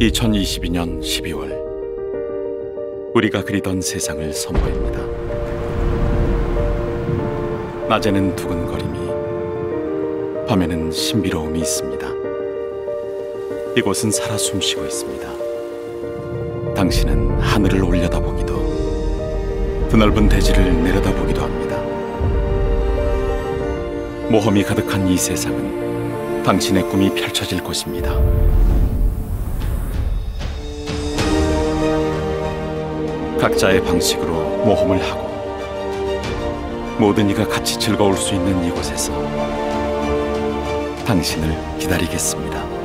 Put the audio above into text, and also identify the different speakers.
Speaker 1: 2022년 12월 우리가 그리던 세상을 선보입니다. 낮에는 두근거림이 밤에는 신비로움이 있습니다. 이곳은 살아 숨쉬고 있습니다. 당신은 하늘을 올려다보기도 드넓은 대지를 내려다보기도 합니다. 모험이 가득한 이 세상은 당신의 꿈이 펼쳐질 곳입니다. 각자의 방식으로 모험을 하고 모든 이가 같이 즐거울 수 있는 이곳에서 당신을 기다리겠습니다.